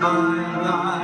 my life.